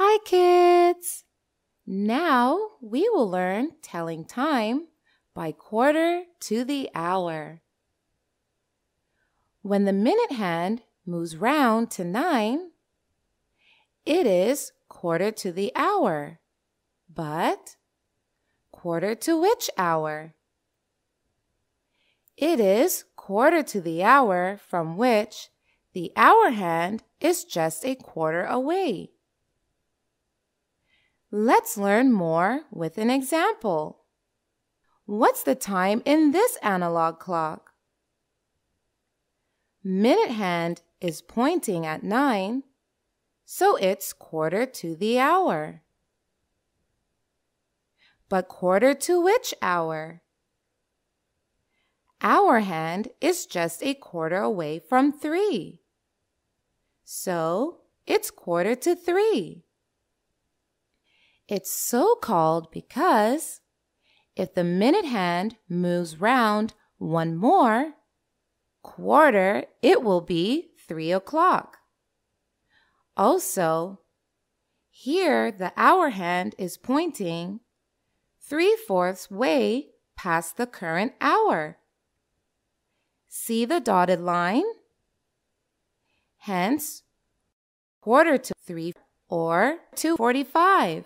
Hi, kids! Now we will learn telling time by quarter to the hour. When the minute hand moves round to nine, it is quarter to the hour. But quarter to which hour? It is quarter to the hour from which the hour hand is just a quarter away. Let's learn more with an example. What's the time in this analog clock? Minute hand is pointing at 9, so it's quarter to the hour. But quarter to which hour? Hour hand is just a quarter away from 3. So it's quarter to 3. It's so called because if the minute hand moves round one more quarter, it will be three o'clock. Also, here the hour hand is pointing three fourths way past the current hour. See the dotted line? Hence, quarter to three or 245.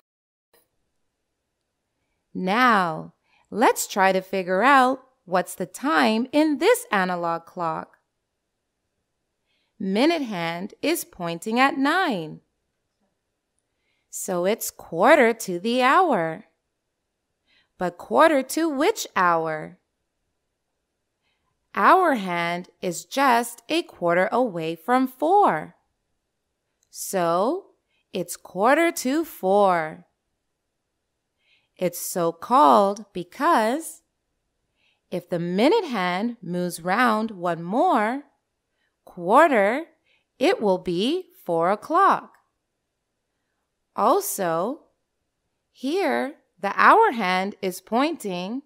Now, let's try to figure out what's the time in this analog clock. Minute hand is pointing at 9. So it's quarter to the hour. But quarter to which hour? Hour hand is just a quarter away from 4. So it's quarter to 4. It's so called because if the minute hand moves round one more quarter, it will be four o'clock. Also, here the hour hand is pointing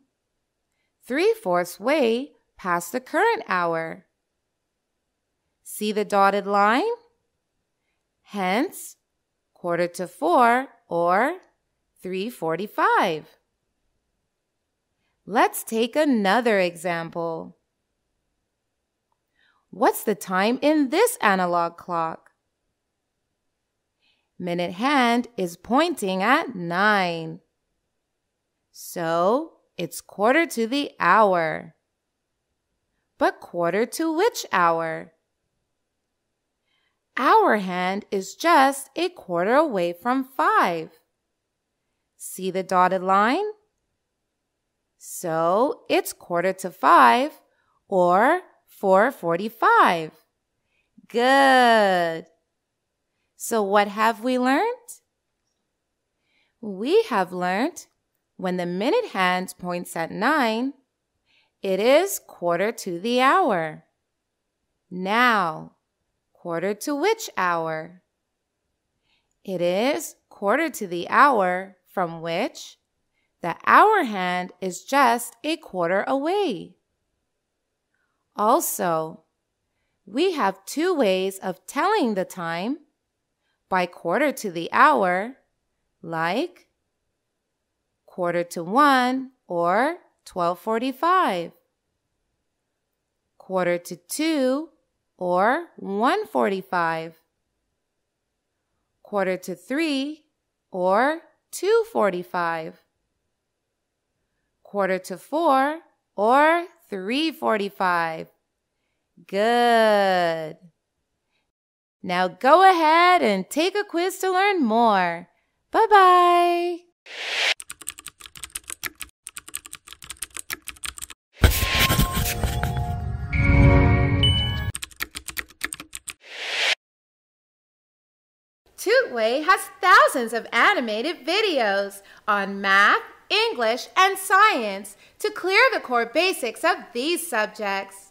three fourths way past the current hour. See the dotted line? Hence, quarter to four or 345. Let's take another example. What's the time in this analog clock? Minute hand is pointing at 9. So it's quarter to the hour. But quarter to which hour? Hour hand is just a quarter away from 5. See the dotted line? So it's quarter to five or 445. Good. So what have we learned? We have learned when the minute hand points at 9, it is quarter to the hour. Now, quarter to which hour? It is quarter to the hour from which the hour hand is just a quarter away. Also, we have two ways of telling the time by quarter to the hour, like quarter to one or 1245, quarter to two or 145, quarter to three or 2.45, quarter to 4, or 3.45. Good. Now go ahead and take a quiz to learn more. Bye-bye. TutWay has thousands of animated videos on math, English, and science to clear the core basics of these subjects.